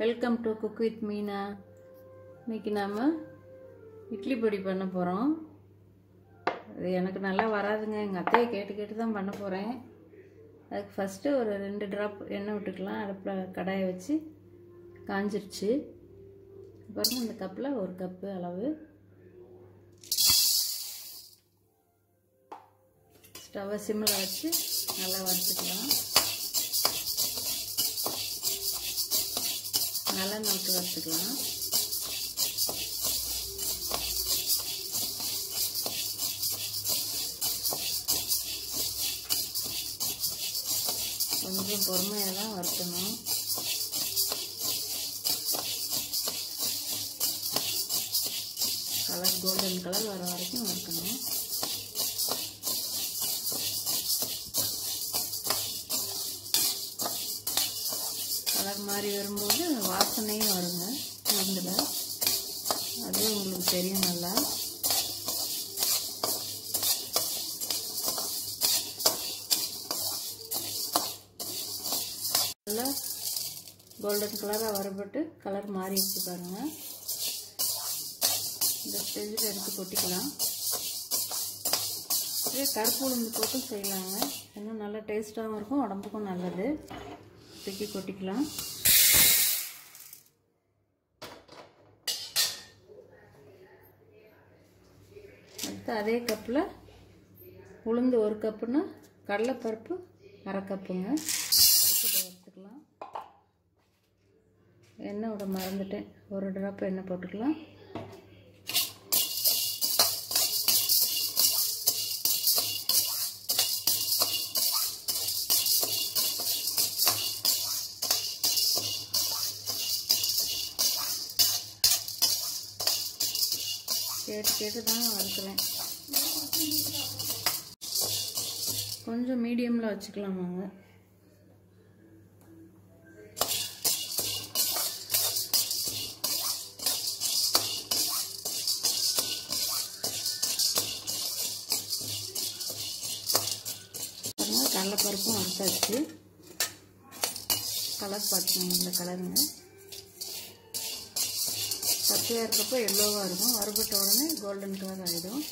Welcome to cook with Meena இன்னைக்கு நாம் இட்லி பொடி பண்ண போகிறோம் அது எனக்கு நல்லா வராதுங்க. எங்கள் அத்தையை கேட்டு கேட்டு தான் பண்ண போகிறேன் அதுக்கு ஃபஸ்ட்டு ஒரு ரெண்டு ட்ராப் எண்ணெய் விட்டுக்கலாம். அடுப்பில் கடாயை வச்சு காஞ்சிருச்சு. அப்புறம் இந்த கப்பில் ஒரு கப்பு அளவு. ஸ்டவ்வை சிம்மில் வச்சு நல்லா வறுத்துக்கலாம். நல்லா விட்டு வறுத்துக்கலாம் கொஞ்சம் பொறுமையாக தான் வறுக்கணும். கலர் கோல்டன் கலர் வர வரைக்கும் வறுக்கணும். மாதிரி வரும்போது வாசனையும் வருங்க உளுந்தில் அது உங்களுக்கு தெரியும் நல்லா. நல்லா கோல்டன் கலராக வரப்பட்டு கலர் மாறிடுச்சு பாருங்கள் இந்த ஸ்டேஜில் எடுத்து கொட்டிக்கலாம். இதே கருப்பு உளுந்து போட்டு செய்யலாங்க. இன்னும் நல்லா டேஸ்ட்டாகவும் இருக்கும் உடம்புக்கும் நல்லது. தூக்கி கொட்டிக்கலாம். அதே கப்பில் உளுந்து ஒரு கப்புன்னா கடலைப்பருப்பு அரை கப்புங்க. எடுத்துக்கலாம். எண்ணெய் விட மறந்துட்டேன். ஒரு ட்ராப் எண்ணெய் போட்டுக்கலாம். கேட்டு கேட்டு தான் வறுக்கிறேன். கொஞ்சம் மீடியமில் வச்சுக்கலாமாங்க பாருங்கள் கடலைப்பருப்பும் வறுத்தாச்சு கலர் பார்த்துக்கோங்க இந்த கலருங்க பச்சையாக இருக்கப்போ எல்லோவாக இருக்கும். வறுபட்ட உடனே கோல்டன் கலர் ஆகிடும்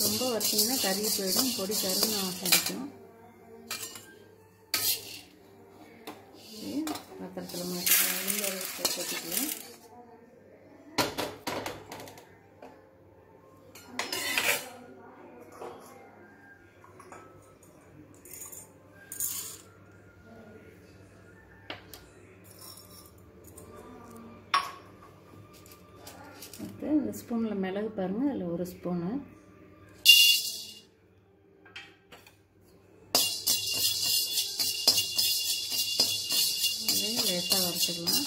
ரொம்ப வறுத்திங்கன்னா கறி போயிடும் பொடி கருன்னு ஆசை பாத்திரத்தில் மாட்டிக்கலாம் உளுந்த கொட்டிக்கலாம் அடுத்து இந்த ஸ்பூனில் மிளகு பாருங்கள் அதில் ஒரு ஸ்பூனு. வச்சுக்கலாம் வறுத்துக்கலாம்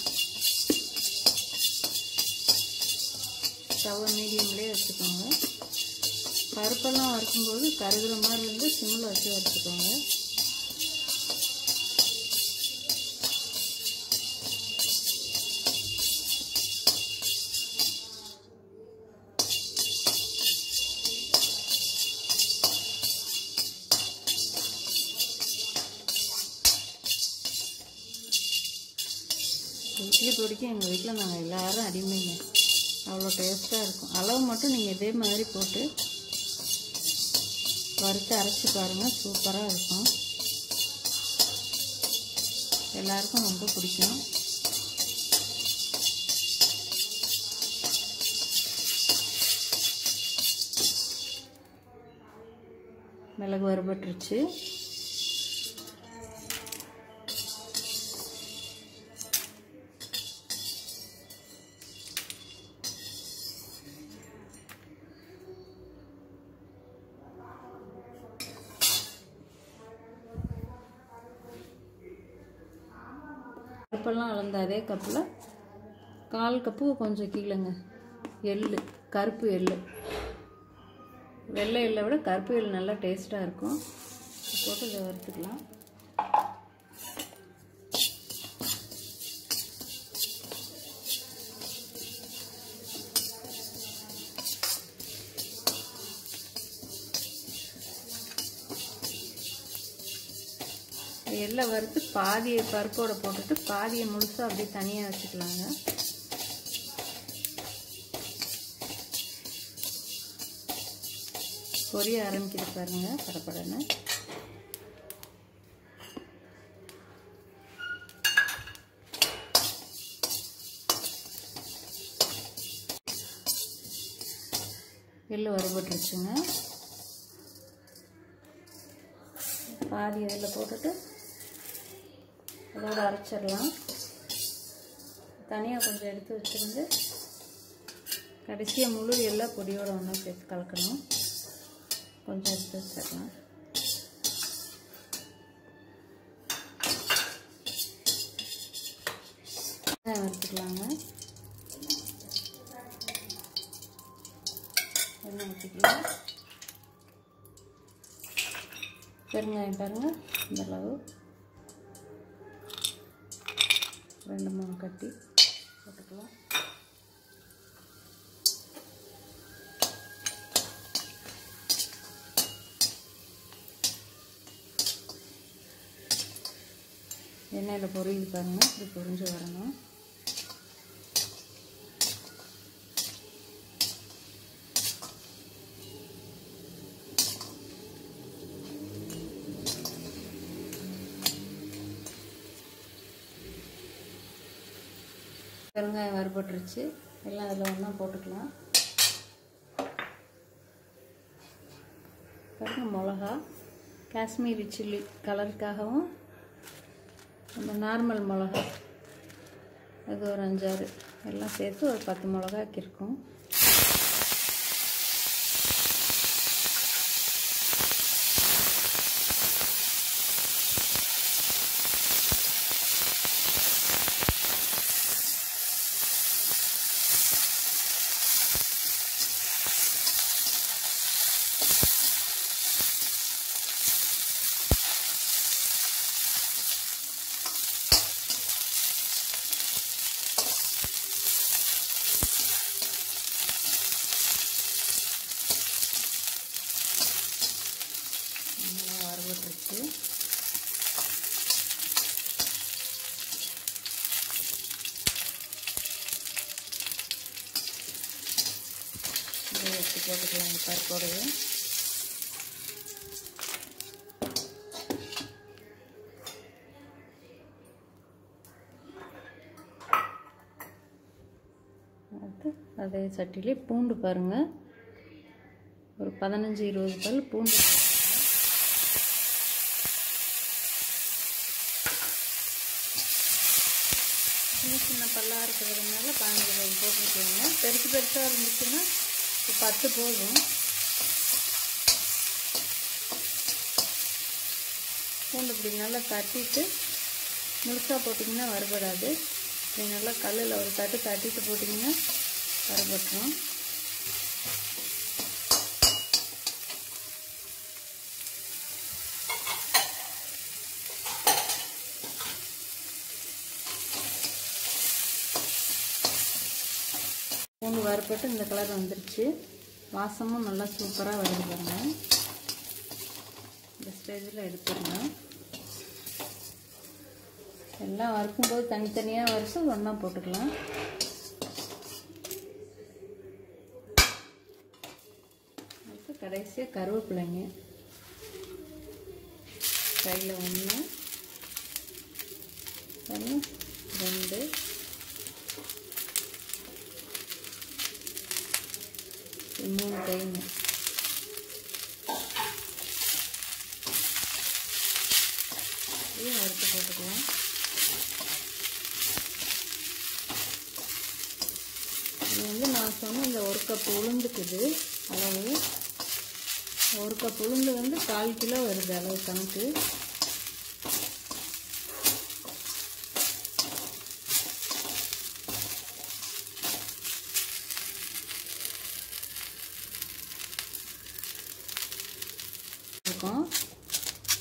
ஸ்டவ்வை மீடியம்லேயே வச்சுக்கோங்க பருப்பெல்லாம் வறுக்கும்போது கருகிற மாதிரி இருந்து சிம்மில் வச்சு வறுத்துக்கோங்க. வரைக்கும் எங்கள் வீட்டில் நாங்கள் எல்லோரும் அடிமைங்க. அவ்வளோ டேஸ்ட்டாக இருக்கும். அளவு மட்டும் நீங்கள் இதே மாதிரி போட்டு வறுத்து அரைச்சி பாருங்கள் சூப்பராக இருக்கும். எல்லாருக்கும் ரொம்ப பிடிக்கும். மிளகு வறுபட்டுருச்சு. பருப்பெல்லாம் அளந்த அதே கப்பில் கால் கப்பு கொஞ்சம் கீழேங்க. எள்ளு கருப்பு எள்ளு. வெள்ளை எள்ளை விட கருப்பு எள் நல்லா டேஸ்ட்டாக இருக்கும். போட்டு இதை வறுத்துக்கலாம். எள்ளை வறுத்து பாதியை பருப்போடு போட்டுட்டு பாதியை முழுசாக அப்படியே தனியாக வச்சுக்கலாங்க. பொரிய ஆரம்பிக்கிட்டு பாருங்க படப்படன்னு. எள்ளு வறுபட்டுருச்சுங்க. பாதி அதில் போட்டுட்டு அதோட அரைச்சிடலாம். தனியாக கொஞ்சம் எடுத்து வச்சுருந்து கடைசியாக முழு எல்லாம் பொடியோட ஒன்றா சேர்த்து கலக்கணும். கொஞ்சம் எடுத்து வச்சிடலாம். வறுத்துக்கலாங்க. எண்ணெய் ஊற்றிக்கலாம் பெருங்காயம் பாருங்கள் இந்த ரெண்டு மூணு கட்டி போட்டுக்கலாம். எண்ணெயில் பொரியல் பாருங்கள் இப்படி பொரிஞ்சு வரணும். பெருங்காயம் வறுபட்டுருச்சு. எல்லாம் அதில் ஒன்றா போட்டுக்கலாம். பாருங்க மிளகா காஷ்மீரி சில்லி கலருக்காகவும் நம்ம நார்மல் மிளகா. அது ஒரு அஞ்சாறு. எல்லாம் சேர்த்து ஒரு பத்து மிளகாக்கு இருக்கும். நல்லா இதை எடுத்து போட்டுக்கலாம் பருப்போடைய பருப்போடவே. அதே சட்டிலே பூண்டு பாருங்கள் ஒரு பதினஞ்சு இருபது பல் பூண்டு சின்ன சின்ன பல்லாக இருக்கிறதுனால பதினஞ்சு ரூபாய் போட்டுருக்கீங்க பெருசு பெருசாக இருந்துச்சுன்னா பத்து போதும். பூண்டு இப்படி நல்லா தட்டிட்டு முழுசாக போட்டிங்கன்னா வரப்படாது இப்படி நல்லா கல்லில் ஒரு தட்டு தட்டிட்டு போட்டிங்கன்னா வரப்பட்டுரும் பூண்டு வறுப்பட்டு இந்த கலர் வந்துருச்சு. வாசமும் நல்லா சூப்பராக வருது பாருங்க. இந்த ஸ்டேஜில் எடுத்துடலாம். எல்லாம் வறுக்கும்போது தனித்தனியாக வறுத்து ஒன்றா போட்டுக்கலாம். அடுத்து கடைசியாக கருவேப்பிள்ளைங்க கையில் ஒன்று ஒன்று ரெண்டு. மூணு கைங்க இதையும் வறுத்து போட்டுக்கலாம். இது வந்து நான் சொன்ன இந்த ஒரு கப் உளுந்துக்குது அளவு. ஒரு கப் உளுந்து வந்து கால் கிலோ வருது அளவு கணக்கு இருக்கும்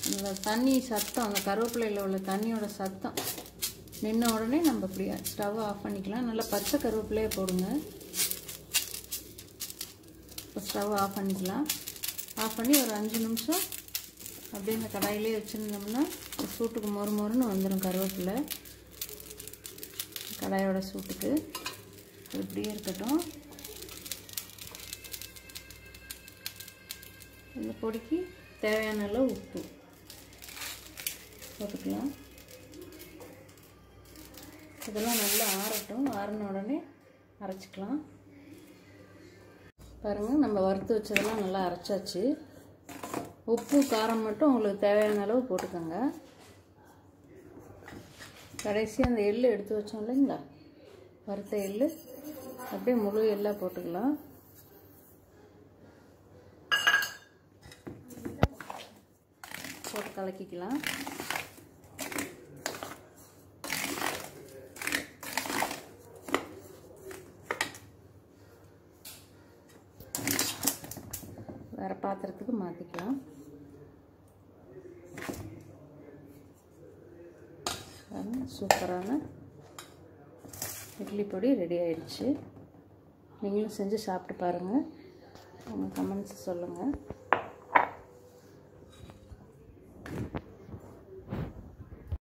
அந்த தண்ணி சத்தம் அந்த கருவேப்பிலையில் உள்ள தண்ணியோட சத்தம். நின்ன உடனே நம்ம இப்படி ஸ்டவ் ஆஃப் பண்ணிக்கலாம். நல்லா பச்சை கருவேப்பிலையே போடுங்க. இப்போ ஸ்டவ் ஆஃப் பண்ணிக்கலாம். ஆஃப் பண்ணி ஒரு அஞ்சு நிமிஷம் அப்படியே இந்த கடாயிலே வச்சுருந்தோம்னா சூட்டுக்கு மொறு மொறுன்னு வந்துடும் கருவேப்பிலை. கடாயோட சூட்டுக்கு. இப்படியே இருக்கட்டும். இந்த பொடிக்கு தேவையான அளவு உப்பு. போட்டுக்கலாம். இதெல்லாம் நல்லா ஆறட்டும். ஆறின உடனே அரைச்சிக்கலாம். பாருங்கள் நம்ம வறுத்து வச்சதெல்லாம் நல்லா அரைச்சாச்சு. உப்பு காரம் மட்டும் உங்களுக்கு தேவையான அளவு போட்டுக்கோங்க. கடைசி அந்த எள்ளு எடுத்து வச்சோம் இல்லைங்களா? வறுத்த எள் அப்படியே முழு எல்லாம் போட்டுக்கலாம். போட்டு கலக்கிக்கலாம். வேறு பாத்திரத்துக்கு மாற்றிக்கலாம் சூப்பரான இட்லி பொடி ரெடி ஆயிடுச்சு. நீங்களும் செஞ்சு சாப்பிட்டு பாருங்கள் உங்கள் கமெண்ட்ஸ் சொல்லுங்கள்